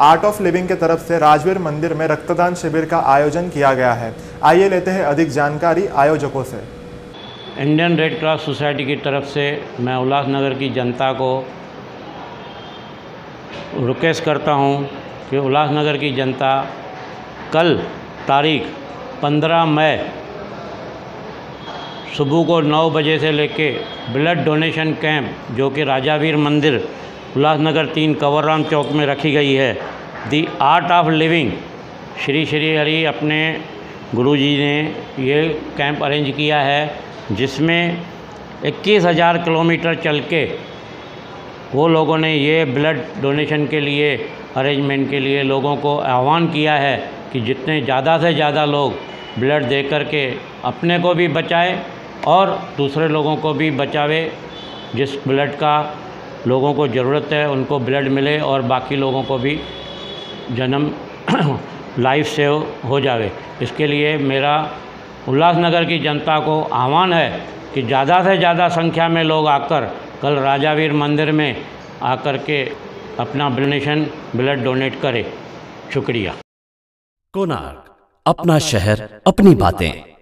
Art of living के तरफ़ से राजवीर मंदिर में रक्तदान शिविर का आयोजन किया गया है। आइए लेते हैं अधिक जानकारी आयोजकों से। इंडियन रेड क्रॉस सोसाइटी की तरफ़ से मैं उल्लासनगर की जनता को रिक्वेस्ट करता हूँ कि उल्लासनगर की जनता कल तारीख 15 मई सुबह को 9 बजे से लेके ब्लड डोनेशन कैंप जो कि राजावीर मंदिर उल्लासनगर तीन कंवरराम चौक में रखी गई है। The art of living Shri Shri Hari अपने गुरुजी ने ये कैंप अरेंज किया है, जिसमें इक्कीस हज़ार किलोमीटर चल के वो लोगों ने ये ब्लड डोनेशन के लिए अरेंजमेंट के लिए लोगों को आह्वान किया है कि जितने ज़्यादा से ज़्यादा लोग ब्लड दे कर के अपने को भी बचाए और दूसरे लोगों को भी बचावे, जिस ब्लड का लोगों को ज़रूरत है, उनको ब्लड मिले और बाकी लोगों को भी जन्म लाइफ सेव हो जावे। इसके लिए मेरा उल्लासनगर की जनता को आह्वान है कि ज़्यादा से ज़्यादा संख्या में लोग आकर कल राजावीर मंदिर में आकर के अपना डोनेशन ब्लड डोनेट करें। शुक्रिया। कोणार्क, अपना शहर, अपनी बातें।